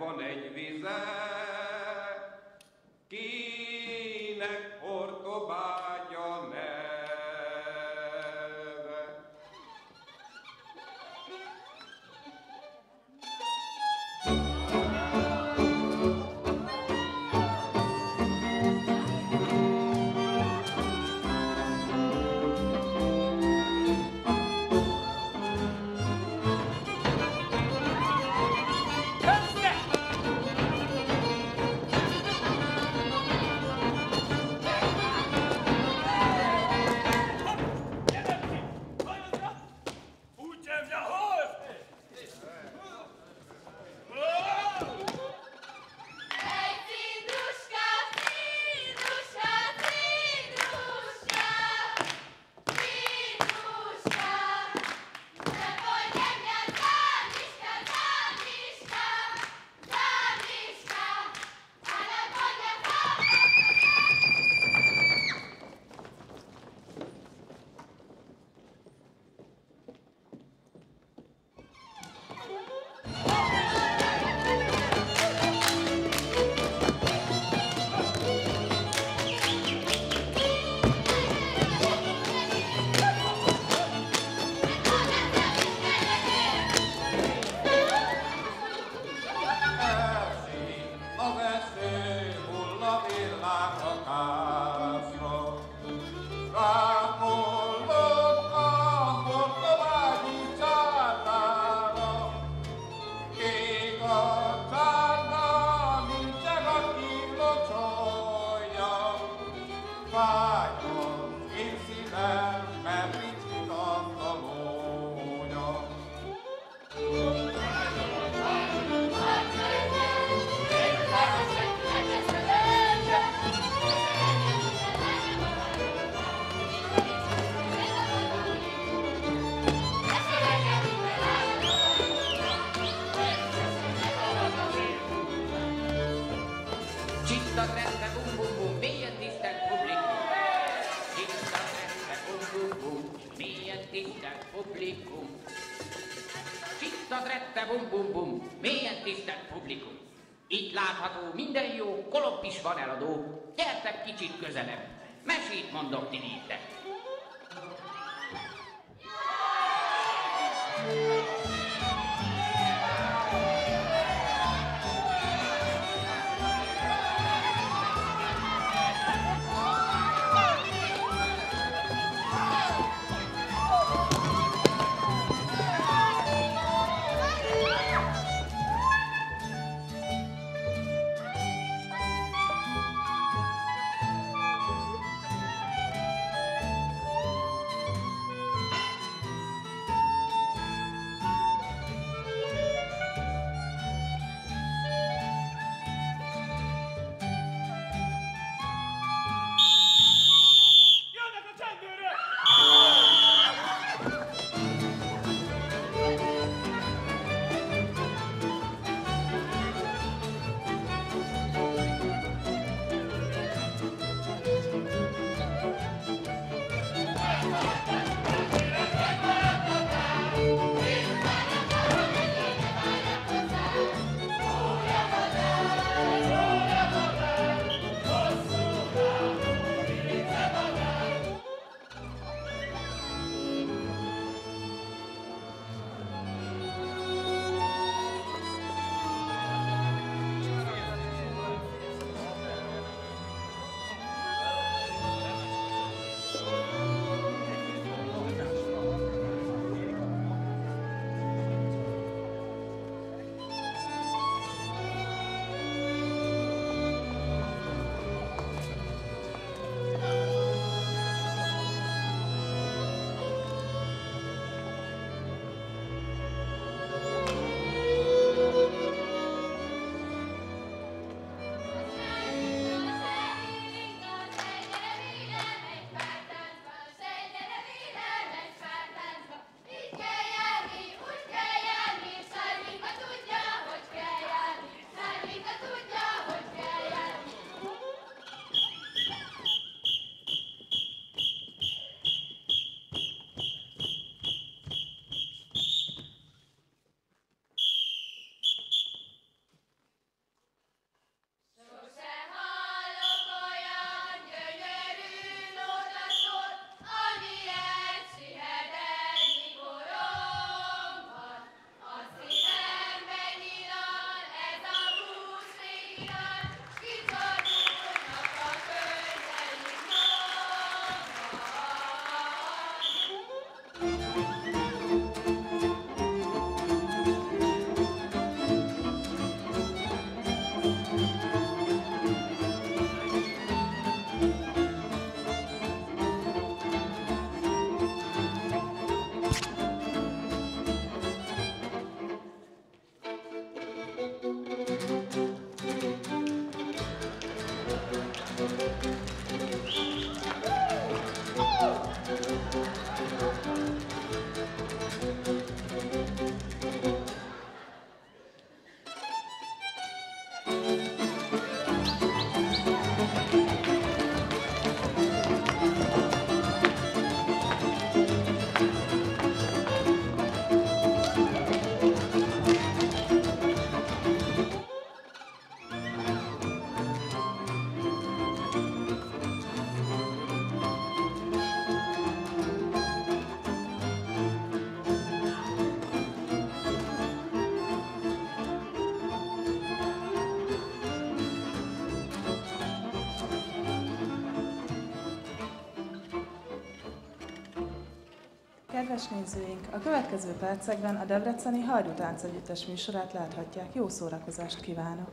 包奶，因为。az rette, bum bum bum, mélyen tisztelt publikum. Itt látható minden jó kolop is van eladó, gyertek kicsit közelebb, mesét mondok ti néktek. Kedves nézőink, a következő percekben a Debreceni Hajdú Táncegyüttes műsorát láthatják. Jó szórakozást kívánok!